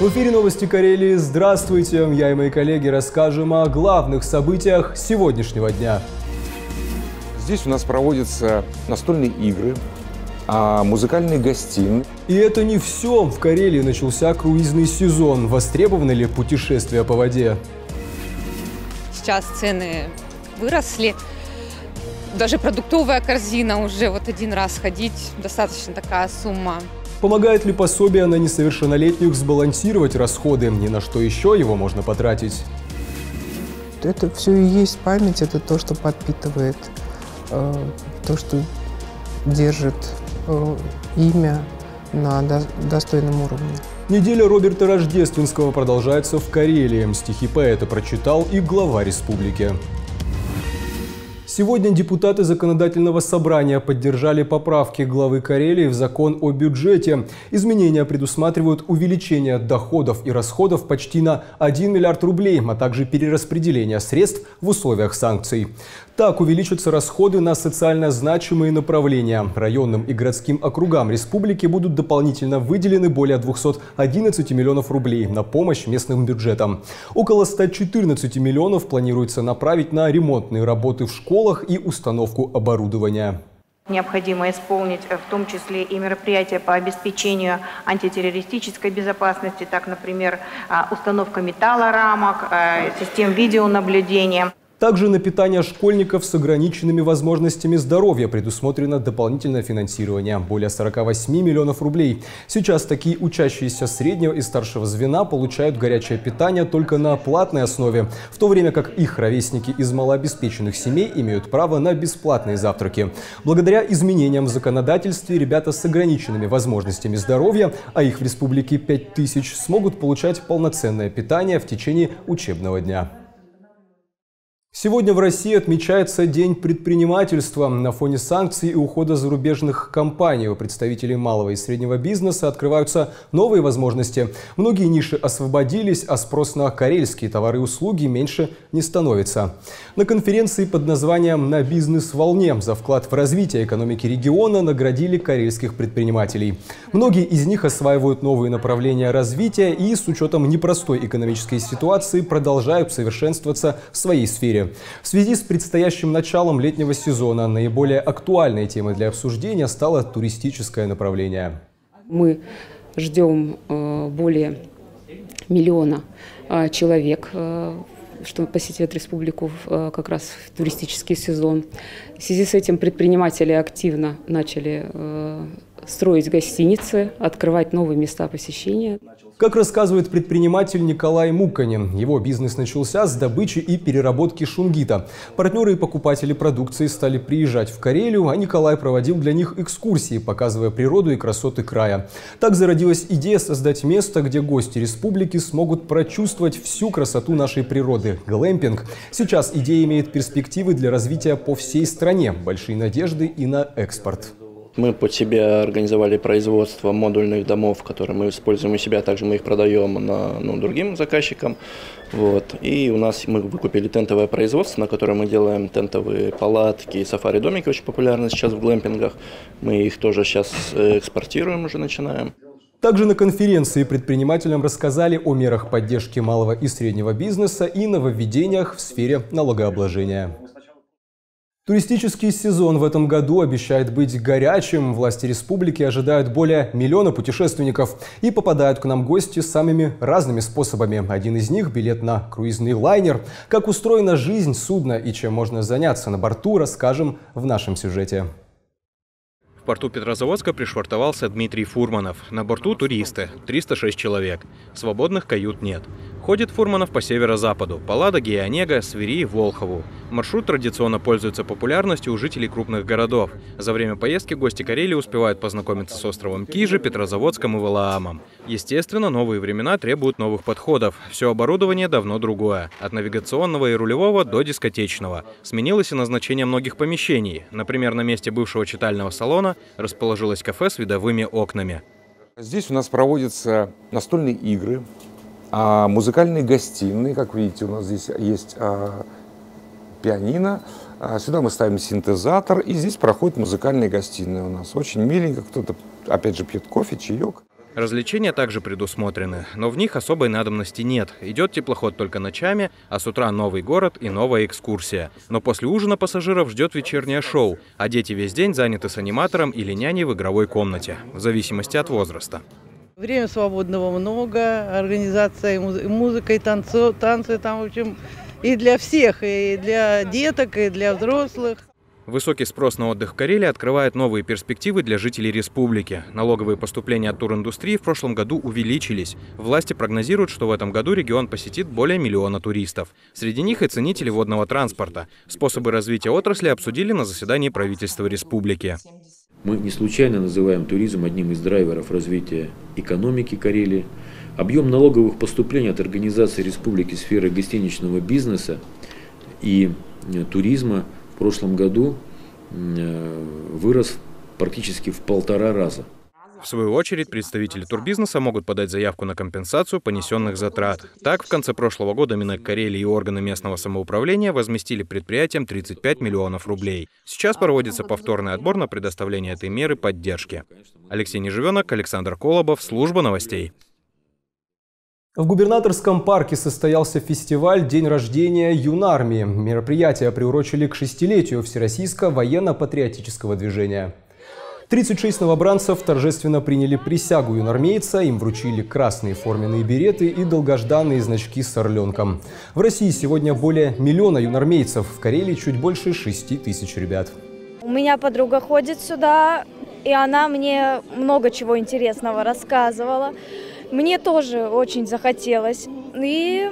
В эфире новости Карелии. Здравствуйте! Я и мои коллеги расскажем о главных событиях сегодняшнего дня. Здесь у нас проводятся настольные игры, а музыкальные гостиные. И это не все. В Карелии начался круизный сезон. Востребованы ли путешествия по воде? Сейчас цены выросли. Даже продуктовая корзина уже вот один раз ходить, достаточно такая сумма. Помогает ли пособие на несовершеннолетних сбалансировать расходы? Ни на что еще его можно потратить? Это все и есть память, это то, что подпитывает, э, то, что держит э, имя на до, достойном уровне. Неделя Роберта Рождественского продолжается в Карелии. Стихи поэта прочитал и глава республики. Сегодня депутаты Законодательного собрания поддержали поправки главы Карелии в закон о бюджете. Изменения предусматривают увеличение доходов и расходов почти на 1 миллиард рублей, а также перераспределение средств в условиях санкций. Так увеличатся расходы на социально значимые направления. Районным и городским округам республики будут дополнительно выделены более 211 миллионов рублей на помощь местным бюджетам. Около 114 миллионов планируется направить на ремонтные работы в школах и установку оборудования. Необходимо исполнить э, в том числе и мероприятия по обеспечению антитеррористической безопасности, так, например, а, установка металлорамок, э, систем видеонаблюдения. Также на питание школьников с ограниченными возможностями здоровья предусмотрено дополнительное финансирование – более 48 миллионов рублей. Сейчас такие учащиеся среднего и старшего звена получают горячее питание только на платной основе, в то время как их ровесники из малообеспеченных семей имеют право на бесплатные завтраки. Благодаря изменениям в законодательстве ребята с ограниченными возможностями здоровья, а их в республике 5000, смогут получать полноценное питание в течение учебного дня. Сегодня в России отмечается День предпринимательства. На фоне санкций и ухода зарубежных компаний у представителей малого и среднего бизнеса открываются новые возможности. Многие ниши освободились, а спрос на карельские товары и услуги меньше не становится. На конференции под названием «На бизнес-волне» за вклад в развитие экономики региона наградили карельских предпринимателей. Многие из них осваивают новые направления развития и с учетом непростой экономической ситуации продолжают совершенствоваться в своей сфере мире. В связи с предстоящим началом летнего сезона наиболее актуальной темой для обсуждения стало туристическое направление. Мы ждем э, более миллиона э, человек э, что посетят республику как раз в туристический сезон. В связи с этим предприниматели активно начали строить гостиницы, открывать новые места посещения. Как рассказывает предприниматель Николай Муканин, его бизнес начался с добычи и переработки шунгита. Партнеры и покупатели продукции стали приезжать в Карелию, а Николай проводил для них экскурсии, показывая природу и красоты края. Так зародилась идея создать место, где гости республики смогут прочувствовать всю красоту нашей природы – глэмпинг. Сейчас идея имеет перспективы для развития по всей стране, большие надежды и на экспорт. Мы под себя организовали производство модульных домов, которые мы используем у себя, также мы их продаем на, ну, другим заказчикам. Вот. И у нас мы выкупили тентовое производство, на котором мы делаем тентовые палатки сафари-домики, очень популярны сейчас в глэмпингах. Мы их тоже сейчас э, экспортируем, уже начинаем. Также на конференции предпринимателям рассказали о мерах поддержки малого и среднего бизнеса и нововведениях в сфере налогообложения. Туристический сезон в этом году обещает быть горячим. Власти республики ожидают более миллиона путешественников. И попадают к нам гости самыми разными способами. Один из них – билет на круизный лайнер. Как устроена жизнь судна и чем можно заняться на борту, расскажем в нашем сюжете. В порту Петрозаводска пришвартовался Дмитрий Фурманов. На борту туристы, 306 человек. Свободных кают нет. Ходит Фурманов по северо-западу, по Ладоге и Онега, Свири и Волхову. Маршрут традиционно пользуется популярностью у жителей крупных городов. За время поездки гости Карелии успевают познакомиться с островом Кижи, Петрозаводском и Валаамом. Естественно, новые времена требуют новых подходов. Все оборудование давно другое. От навигационного и рулевого до дискотечного. Сменилось и назначение многих помещений. Например, на месте бывшего читального салона расположилось кафе с видовыми окнами. Здесь у нас проводятся настольные игры, а музыкальные гостиные, как видите, у нас здесь есть а, пианино. А сюда мы ставим синтезатор, и здесь проходят музыкальные гостиные у нас. Очень миленько, кто-то, опять же, пьет кофе, чаек. Развлечения также предусмотрены, но в них особой надобности нет. Идет теплоход только ночами, а с утра новый город и новая экскурсия. Но после ужина пассажиров ждет вечернее шоу, а дети весь день заняты с аниматором или няней в игровой комнате, в зависимости от возраста. Время свободного много, организация и музыка, и танцу, танцы там, в общем, и для всех, и для деток, и для взрослых. Высокий спрос на отдых в Карелии открывает новые перспективы для жителей республики. Налоговые поступления от туриндустрии в прошлом году увеличились. Власти прогнозируют, что в этом году регион посетит более миллиона туристов. Среди них и ценители водного транспорта. Способы развития отрасли обсудили на заседании правительства республики. Мы не случайно называем туризм одним из драйверов развития экономики Карелии. Объем налоговых поступлений от организации республики сферы гостиничного бизнеса и э, туризма в прошлом году э, вырос практически в полтора раза. В свою очередь, представители турбизнеса могут подать заявку на компенсацию понесенных затрат. Так, в конце прошлого года Минэк Карелии и органы местного самоуправления возместили предприятиям 35 миллионов рублей. Сейчас проводится повторный отбор на предоставление этой меры поддержки. Алексей Неживенок, Александр Колобов, Служба новостей. В губернаторском парке состоялся фестиваль «День рождения юнармии». Мероприятие приурочили к шестилетию Всероссийского военно-патриотического движения. 36 новобранцев торжественно приняли присягу юнармейца, им вручили красные форменные береты и долгожданные значки с орленком. В России сегодня более миллиона юнармейцев, в Карелии чуть больше 6 тысяч ребят. У меня подруга ходит сюда, и она мне много чего интересного рассказывала. Мне тоже очень захотелось, и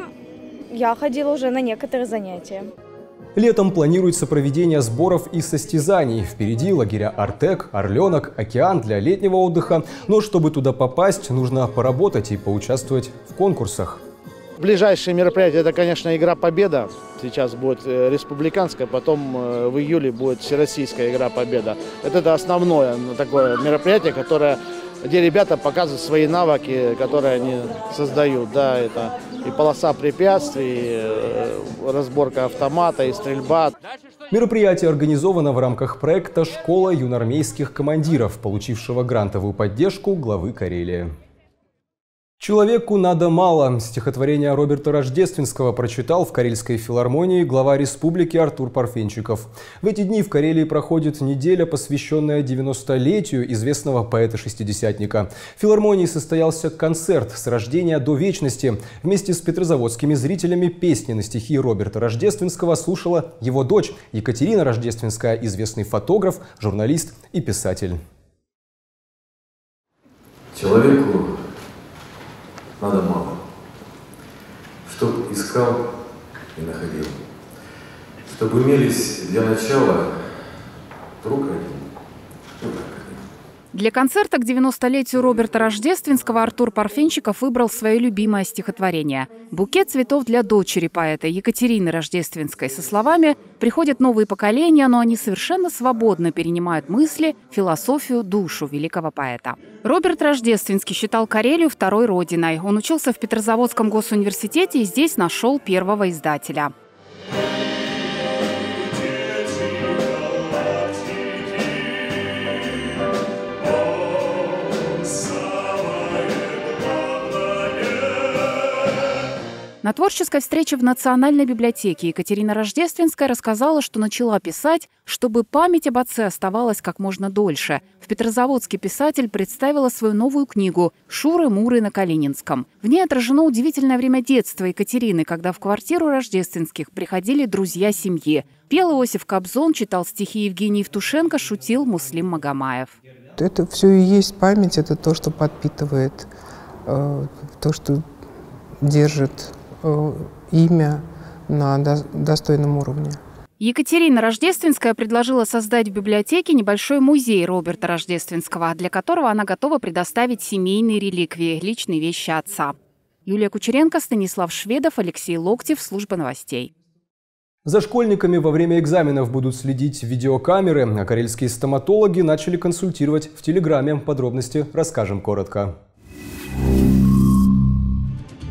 я ходила уже на некоторые занятия. Летом планируется проведение сборов и состязаний. Впереди лагеря «Артек», «Орленок», «Океан» для летнего отдыха. Но чтобы туда попасть, нужно поработать и поучаствовать в конкурсах. Ближайшее мероприятие – это, конечно, игра «Победа». Сейчас будет э, республиканская, потом э, в июле будет всероссийская игра «Победа». Это, это основное такое мероприятие, которое где ребята показывают свои навыки, которые они создают. Да, это и полоса препятствий, и э, разборка автомата, и стрельба. Мероприятие организовано в рамках проекта «Школа юнармейских командиров», получившего грантовую поддержку главы Карелии. «Человеку надо мало» – стихотворение Роберта Рождественского прочитал в Карельской филармонии глава республики Артур Парфенчиков. В эти дни в Карелии проходит неделя, посвященная 90-летию известного поэта-шестидесятника. В филармонии состоялся концерт «С рождения до вечности». Вместе с петрозаводскими зрителями песни на стихи Роберта Рождественского слушала его дочь Екатерина Рождественская, известный фотограф, журналист и писатель. Человеку надо мало. Чтоб искал и находил. Чтобы имелись для начала друг один и враг для концерта к 90-летию Роберта Рождественского Артур Парфенчиков выбрал свое любимое стихотворение. «Букет цветов для дочери поэта Екатерины Рождественской» со словами «Приходят новые поколения, но они совершенно свободно перенимают мысли, философию, душу великого поэта». Роберт Рождественский считал Карелию второй родиной. Он учился в Петрозаводском госуниверситете и здесь нашел первого издателя. Творческой встрече в Национальной библиотеке Екатерина Рождественская рассказала, что начала писать, чтобы память об отце оставалась как можно дольше. В Петрозаводске писатель представила свою новую книгу «Шуры-муры на Калининском». В ней отражено удивительное время детства Екатерины, когда в квартиру Рождественских приходили друзья семьи. Пел Иосиф Кобзон, читал стихи Евгений Евтушенко, шутил Муслим Магомаев. Это все и есть память, это то, что подпитывает, э, то, что держит имя на достойном уровне. Екатерина Рождественская предложила создать в библиотеке небольшой музей Роберта Рождественского, для которого она готова предоставить семейные реликвии, личные вещи отца. Юлия Кучеренко, Станислав Шведов, Алексей Локтев, Служба новостей. За школьниками во время экзаменов будут следить видеокамеры, а карельские стоматологи начали консультировать в Телеграме. Подробности расскажем коротко.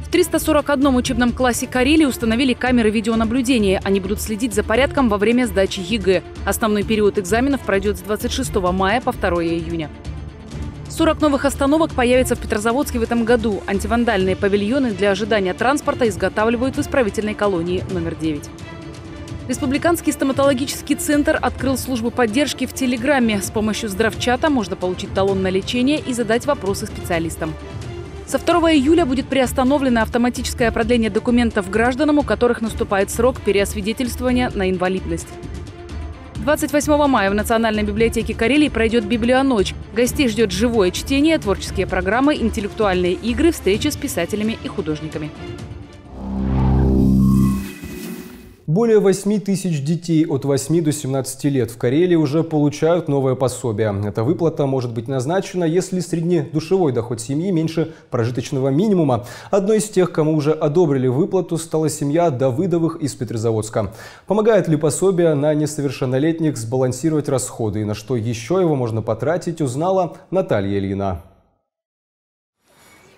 В 341 учебном классе Карелии установили камеры видеонаблюдения. Они будут следить за порядком во время сдачи ЕГЭ. Основной период экзаменов пройдет с 26 мая по 2 июня. 40 новых остановок появится в Петрозаводске в этом году. Антивандальные павильоны для ожидания транспорта изготавливают в исправительной колонии номер 9. Республиканский стоматологический центр открыл службу поддержки в Телеграме. С помощью здравчата можно получить талон на лечение и задать вопросы специалистам. Со 2 июля будет приостановлено автоматическое продление документов гражданам, у которых наступает срок переосвидетельствования на инвалидность. 28 мая в Национальной библиотеке Карелии пройдет «Библионочь». Гостей ждет живое чтение, творческие программы, интеллектуальные игры, встречи с писателями и художниками. Более 8 тысяч детей от 8 до 17 лет в Карелии уже получают новое пособие. Эта выплата может быть назначена, если среднедушевой доход семьи меньше прожиточного минимума. Одной из тех, кому уже одобрили выплату, стала семья Давыдовых из Петрозаводска. Помогает ли пособие на несовершеннолетних сбалансировать расходы и на что еще его можно потратить, узнала Наталья Ильина.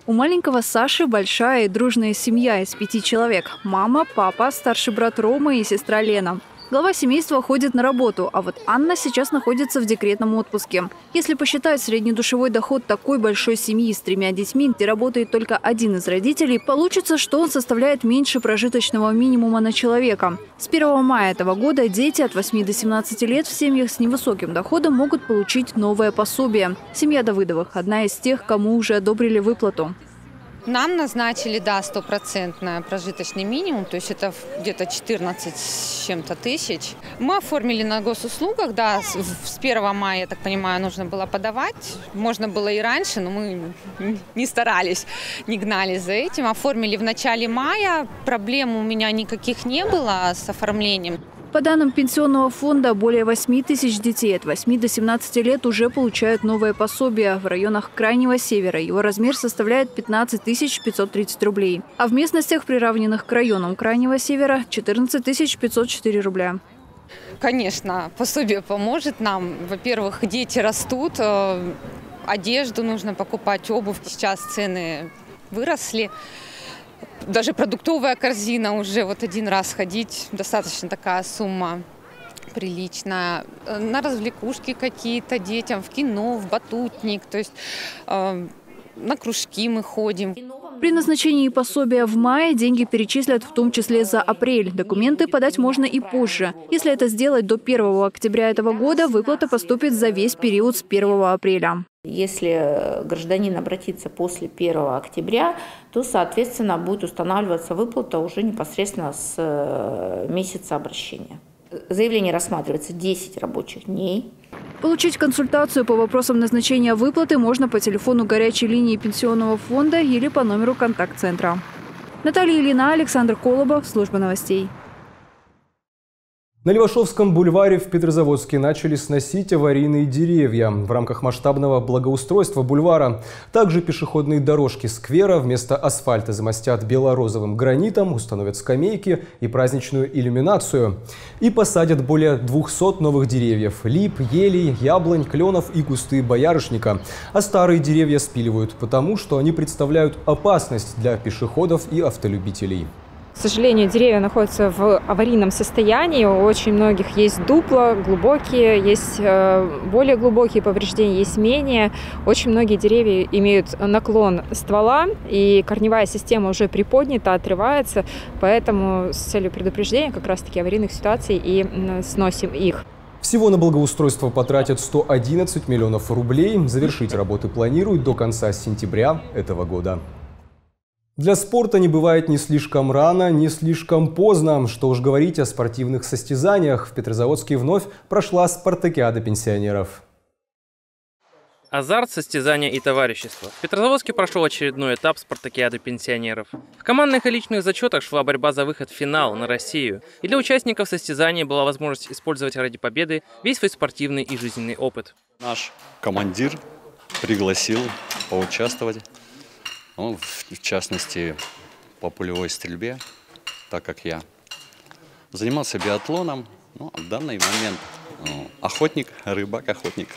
У маленького Саши большая и дружная семья из пяти человек. Мама, папа, старший брат Рома и сестра Лена. Глава семейства ходит на работу, а вот Анна сейчас находится в декретном отпуске. Если посчитать среднедушевой доход такой большой семьи с тремя детьми, где работает только один из родителей, получится, что он составляет меньше прожиточного минимума на человека. С 1 мая этого года дети от 8 до 17 лет в семьях с невысоким доходом могут получить новое пособие. Семья Давыдовых – одна из тех, кому уже одобрили выплату. Нам назначили, да, стопроцентный прожиточный минимум, то есть это где-то 14 с чем-то тысяч. Мы оформили на госуслугах, да, с 1 мая, я так понимаю, нужно было подавать. Можно было и раньше, но мы не старались, не гнали за этим. Оформили в начале мая, проблем у меня никаких не было с оформлением. По данным Пенсионного фонда, более 8 тысяч детей от 8 до 17 лет уже получают новое пособие. В районах Крайнего Севера его размер составляет 15 530 рублей. А в местностях, приравненных к районам Крайнего Севера, 14 504 рубля. Конечно, пособие поможет нам. Во-первых, дети растут, э, одежду нужно покупать, обувь. Сейчас цены выросли даже продуктовая корзина уже вот один раз ходить, достаточно такая сумма приличная. На развлекушки какие-то детям, в кино, в батутник, то есть э, на кружки мы ходим. При назначении пособия в мае деньги перечислят в том числе за апрель. Документы подать можно и позже. Если это сделать до 1 октября этого года, выплата поступит за весь период с 1 апреля. Если гражданин обратится после 1 октября, то, соответственно, будет устанавливаться выплата уже непосредственно с э, месяца обращения. Заявление рассматривается 10 рабочих дней. Получить консультацию по вопросам назначения выплаты можно по телефону горячей линии пенсионного фонда или по номеру контакт-центра. Наталья Ильина, Александр Колобов, служба новостей. На Левашовском бульваре в Петрозаводске начали сносить аварийные деревья в рамках масштабного благоустройства бульвара. Также пешеходные дорожки сквера вместо асфальта замостят белорозовым гранитом, установят скамейки и праздничную иллюминацию. И посадят более 200 новых деревьев – лип, елей, яблонь, кленов и кусты боярышника. А старые деревья спиливают потому, что они представляют опасность для пешеходов и автолюбителей. К сожалению, деревья находятся в аварийном состоянии. У очень многих есть дупла глубокие, есть э, более глубокие повреждения, есть менее. Очень многие деревья имеют наклон ствола, и корневая система уже приподнята, отрывается. Поэтому с целью предупреждения как раз-таки аварийных ситуаций и сносим их. Всего на благоустройство потратят 111 миллионов рублей. Завершить работы планируют до конца сентября этого года. Для спорта не бывает ни слишком рано, ни слишком поздно. Что уж говорить о спортивных состязаниях. В Петрозаводске вновь прошла спартакиада пенсионеров. Азарт, состязания и товарищество. В Петрозаводске прошел очередной этап спартакиады пенсионеров. В командных и личных зачетах шла борьба за выход в финал на Россию. И для участников состязаний была возможность использовать ради победы весь свой спортивный и жизненный опыт. Наш командир пригласил поучаствовать ну, в частности, по пулевой стрельбе, так как я занимался биатлоном, ну, в данный момент ну, охотник, рыбак-охотник.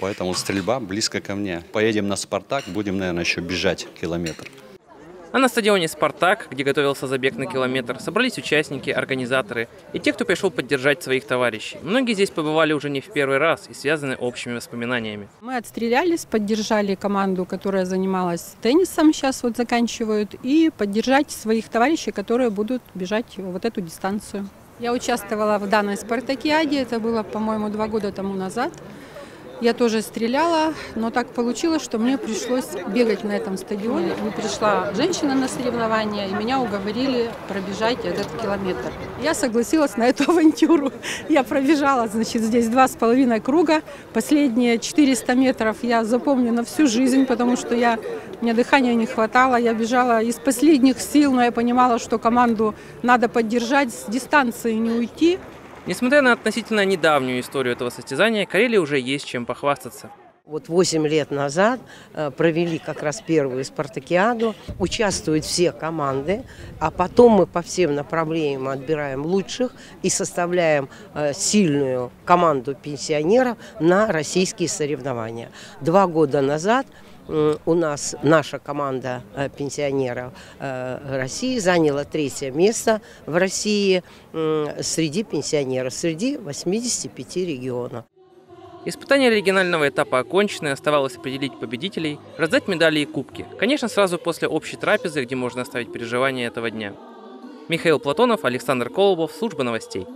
Поэтому стрельба близко ко мне. Поедем на «Спартак», будем, наверное, еще бежать километр. А на стадионе «Спартак», где готовился забег на километр, собрались участники, организаторы и те, кто пришел поддержать своих товарищей. Многие здесь побывали уже не в первый раз и связаны общими воспоминаниями. Мы отстрелялись, поддержали команду, которая занималась теннисом, сейчас вот заканчивают, и поддержать своих товарищей, которые будут бежать вот эту дистанцию. Я участвовала в данной спартакиаде, это было, по-моему, два года тому назад. Я тоже стреляла, но так получилось, что мне пришлось бегать на этом стадионе. И пришла женщина на соревнования, и меня уговорили пробежать этот километр. Я согласилась на эту авантюру. Я пробежала, значит, здесь два с половиной круга. Последние 400 метров я запомню на всю жизнь, потому что я, мне дыхания не хватало. Я бежала из последних сил, но я понимала, что команду надо поддержать, с дистанции не уйти. Несмотря на относительно недавнюю историю этого состязания, Карелии уже есть чем похвастаться. Вот 8 лет назад э, провели как раз первую спартакиаду. Участвуют все команды, а потом мы по всем направлениям отбираем лучших и составляем э, сильную команду пенсионеров на российские соревнования. Два года назад у нас наша команда э, пенсионеров э, России заняла третье место в России среди пенсионеров, среди 85 регионов. Испытания регионального этапа окончены, оставалось определить победителей, раздать медали и кубки. Конечно, сразу после общей трапезы, где можно оставить переживания этого дня. Михаил Платонов, Александр Колобов, служба новостей.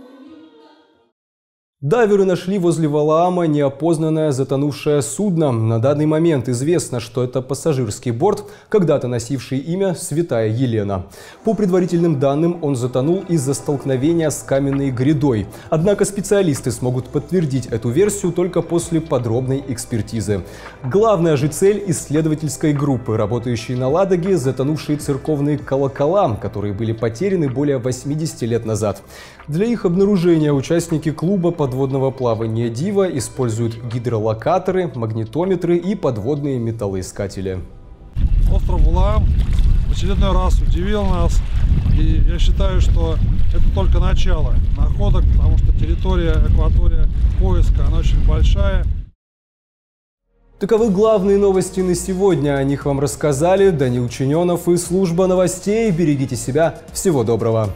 Дайверы нашли возле Валаама неопознанное затонувшее судно. На данный момент известно, что это пассажирский борт, когда-то носивший имя «Святая Елена». По предварительным данным, он затонул из-за столкновения с каменной грядой. Однако специалисты смогут подтвердить эту версию только после подробной экспертизы. Главная же цель исследовательской группы, работающей на Ладоге, затонувшие церковные колокола, которые были потеряны более 80 лет назад. Для их обнаружения участники клуба подводного плавания «Дива» используют гидролокаторы, магнитометры и подводные металлоискатели. Остров Улам в очередной раз удивил нас. И я считаю, что это только начало находок, потому что территория, акватория поиска, она очень большая. Таковы главные новости на сегодня. О них вам рассказали Данил Чиненов и служба новостей. Берегите себя. Всего доброго.